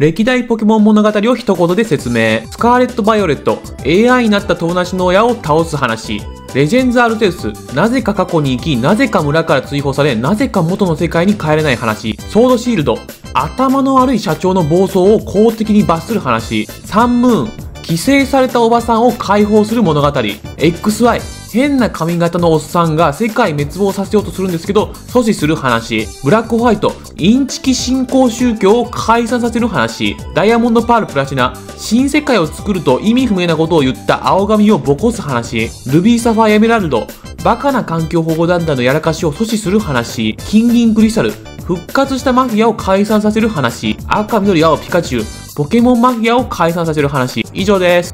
歴代ポケモン物語を一言で説明。スカーレット・バイオレット、AI になった友達の親を倒す話。レジェンズ・アルテウス、なぜか過去に行き、なぜか村から追放され、なぜか元の世界に帰れない話。ソードシールド、頭の悪い社長の暴走を公的に罰する話。サンムーン、寄生されたおばさんを解放する物語。XY、変な髪型のおっさんが世界滅亡させようとするんですけど、阻止する話。ブラックホワイト、インチキ信仰宗教を解散させる話。ダイヤモンドパールプラチナ、新世界を作ると意味不明なことを言った青髪をボコす話。ルビーサファイエメラルド、バカな環境保護団体のやらかしを阻止する話。金銀クリスタル、復活したマフィアを解散させる話。赤緑青ピカチュウ、ポケモンマフィアを解散させる話。以上です。